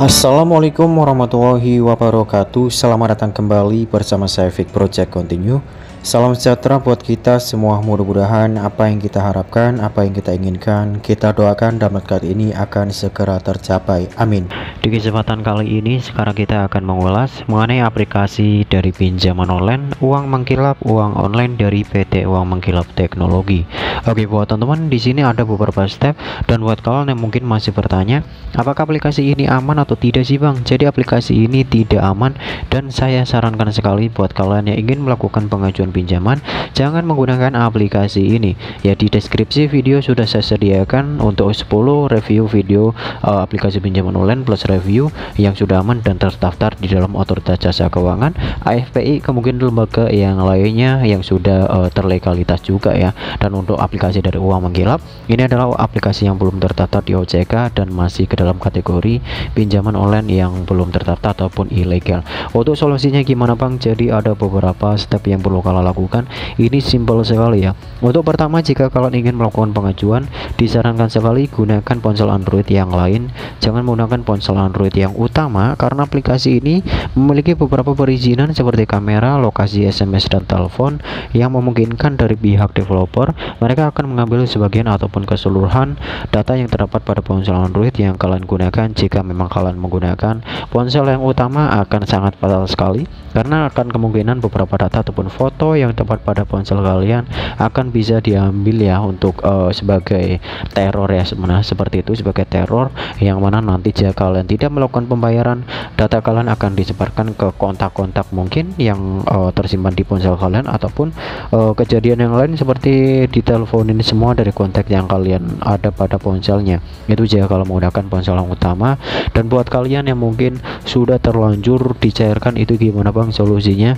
Assalamualaikum warahmatullahi wabarakatuh. Selamat datang kembali bersama saya Fik Project Continue Salam sejahtera buat kita semua mudah-mudahan apa yang kita harapkan, apa yang kita inginkan, kita doakan dalam kali ini akan segera tercapai. Amin. Di kesempatan kali ini sekarang kita akan mengulas mengenai aplikasi dari pinjaman online, uang mengkilap, uang online dari PT Uang Mengkilap Teknologi. Oke, buat teman-teman di sini ada beberapa step dan buat kalian yang mungkin masih bertanya, apakah aplikasi ini aman atau tidak sih, Bang? Jadi aplikasi ini tidak aman dan saya sarankan sekali buat kalian yang ingin melakukan pengajuan pinjaman jangan menggunakan aplikasi ini. Ya di deskripsi video sudah saya sediakan untuk 10 review video uh, aplikasi pinjaman online plus review yang sudah aman dan terdaftar di dalam otoritas jasa keuangan AFPI kemungkinan lembaga yang lainnya yang sudah uh, terlegalitas juga ya. Dan untuk aplikasi dari uang menggilap ini adalah aplikasi yang belum terdaftar di OJK dan masih ke dalam kategori pinjaman online yang belum terdaftar ataupun ilegal. Untuk solusinya gimana Bang? Jadi ada beberapa step yang perlu kalian lakukan ini simpel sekali ya. Untuk pertama jika kalian ingin melakukan pengajuan disarankan sekali gunakan ponsel Android yang lain. Jangan menggunakan ponsel Android yang utama karena aplikasi ini memiliki beberapa perizinan seperti kamera lokasi SMS dan telepon yang memungkinkan dari pihak developer. Mereka akan mengambil sebagian ataupun keseluruhan data yang terdapat pada ponsel Android yang kalian gunakan. Jika memang kalian menggunakan ponsel yang utama akan sangat fatal sekali karena akan kemungkinan beberapa data ataupun foto yang tepat pada ponsel kalian akan bisa diambil ya untuk uh, sebagai teror ya sebenarnya seperti itu sebagai teror yang mana nanti jika kalian tidak melakukan pembayaran data kalian akan disebarkan ke kontak-kontak mungkin yang uh, tersimpan di ponsel kalian ataupun uh, kejadian yang lain seperti di telepon ini semua dari kontak yang kalian ada pada ponselnya. Itu jika kalau menggunakan ponsel yang utama. Dan buat kalian yang mungkin sudah terlanjur dicairkan itu gimana bang solusinya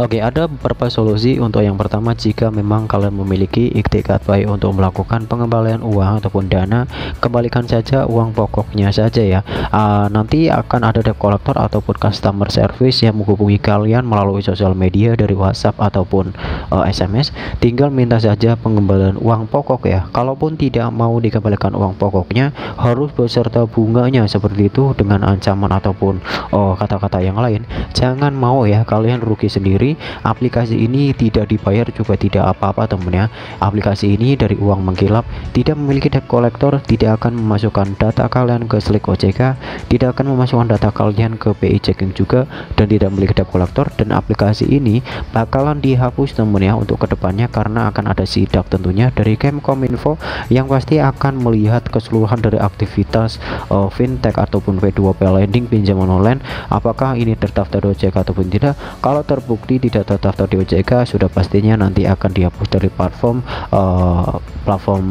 Oke, ada beberapa solusi untuk yang pertama jika memang kalian memiliki iktikat baik untuk melakukan pengembalian uang ataupun dana, kembalikan saja uang pokoknya saja ya. Uh, nanti akan ada debt collector ataupun customer service yang menghubungi kalian melalui sosial media dari WhatsApp ataupun uh, ah, SMS. Tinggal minta saja pengembalian uang pokok ya. Kalaupun tidak mau dikembalikan uang pokoknya, harus beserta bunganya seperti itu dengan ancaman ataupun oh, kata-kata uh, yang lain. Jangan mau ya kalian rugi sendiri aplikasi ini tidak dibayar juga tidak apa-apa teman ya. Aplikasi ini dari uang mengkilap tidak memiliki debt collector tidak akan memasukkan data kalian ke Slick OJK tidak akan memasukkan data kalian ke PI checking juga dan tidak memiliki debt collector. Dan aplikasi ini bakalan dihapus teman ya untuk ke depannya karena akan ada sidak tentunya dari Kemkominfo yang pasti akan melihat keseluruhan dari aktivitas uh, fintech ataupun P2P lending pinjaman online apakah ini terdaftar OJK ataupun tidak. Kalau terbukti terbukti tidak terdaftar di OJK sudah pastinya nanti akan dihapus dari platform uh, platform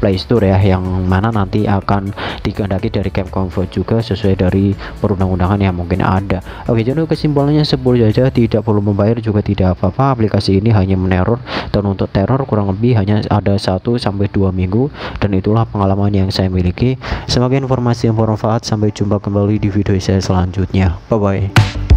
Play Store ya yang mana nanti akan dikehendaki dari Kemkominfo juga sesuai dari perundang-undangan yang mungkin ada. Oke jadi kesimpulannya sebelum saja tidak perlu membayar juga tidak apa-apa. Aplikasi ini hanya meneror dan untuk teror kurang lebih hanya ada 1 sampai 2 minggu dan itulah pengalaman yang saya miliki. Semoga informasi yang bermanfaat. Sampai jumpa kembali di video saya selanjutnya. Bye bye